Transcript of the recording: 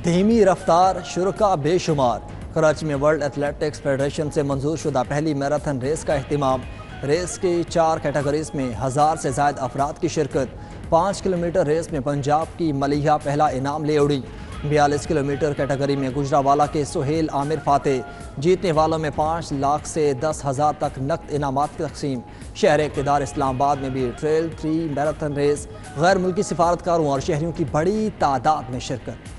धीमी रफ्तार शुरा बेशुमार। कराची में वर्ल्ड एथलेटिक्स फेडरेशन से मंजूर शुदा पहली मैराथन रेस का अहतमाम रेस की चार कैटेगरीज में हज़ार से जायद अफराद की शिरकत। पाँच किलोमीटर रेस में पंजाब की मलिया पहला इनाम ले उड़ी। बयालीस किलोमीटर कैटेगरी में गुजरावाला के सुहेल आमिर फाते। जीतने वालों में पाँच लाख से दस हज़ार तक नकद इनाम की तकसीम। शहर इकतदार इस्लामाबाद में भी ट्रेल थ्री मैराथन रेस। गैर मुल्की सफारतकारों और शहरीों की बड़ी तादाद में शिरकत।